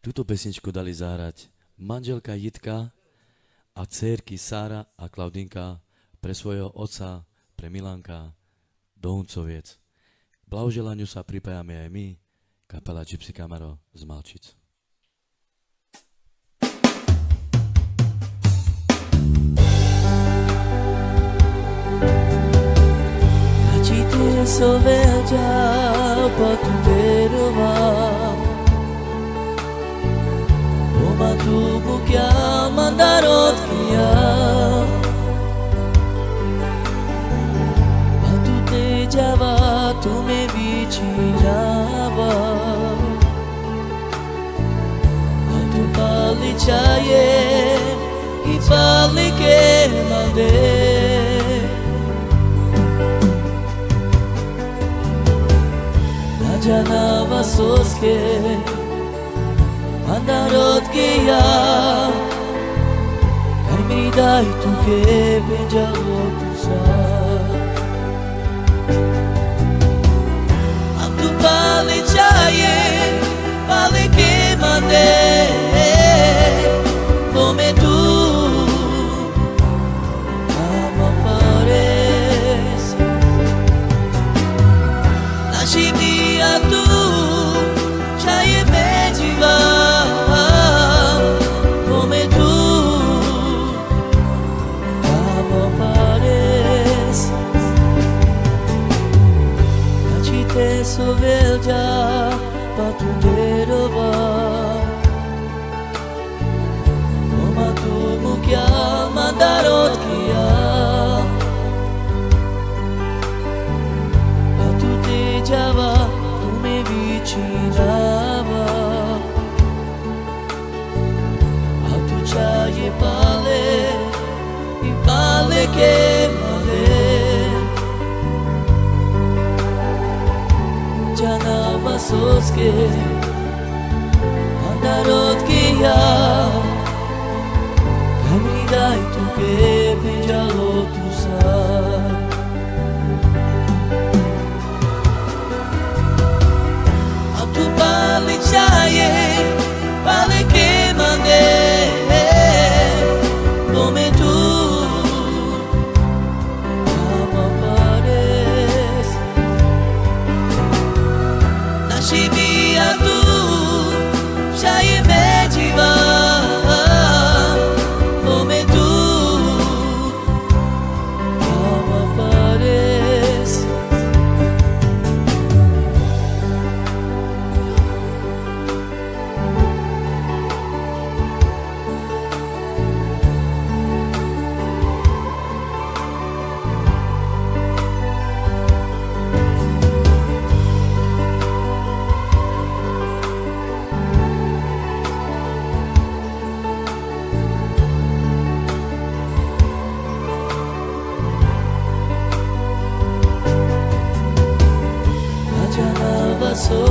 Túto pesničku dali zahrať manželka Jitka a dcerky Sára a Klaudinka pre svojho otca, pre Milanka do Huncoviec. Blahoželaniu sa pripájame aj my, kapela Gypsy Camaro z Malčic. Acite soveja patuterova Oma tubu kya mandarot kiya Patute java tume vichirava Patu pali chaye Ipali ke mande Janava soske Andarot kiya Karmidai tu ke benjalo tu sa Acite sovelja Patuderova Oma tu mukya Mandarot kia tu te java tu me vichinava a tu chaye pale so scared. Shibiadu Jair sua.